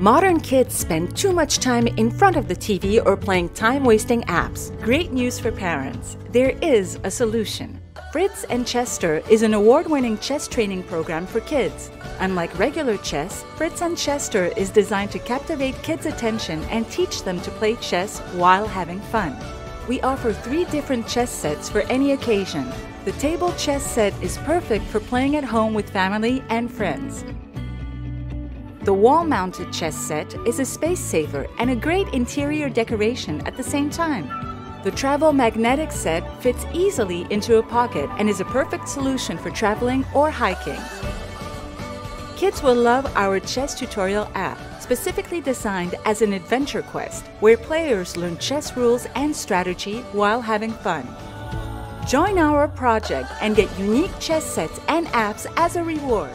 Modern kids spend too much time in front of the TV or playing time wasting apps. Great news for parents there is a solution. Fritz and Chesster is an award winning chess training program for kids. Unlike regular chess, Fritz and Chesster is designed to captivate kids' attention and teach them to play chess while having fun. We offer three different chess sets for any occasion. The table chess set is perfect for playing at home with family and friends. The wall-mounted chess set is a space saver and a great interior decoration at the same time. The travel magnetic set fits easily into a pocket and is a perfect solution for traveling or hiking. Kids will love our chess tutorial app, specifically designed as an adventure quest, where players learn chess rules and strategy while having fun. Join our project and get unique chess sets and apps as a reward.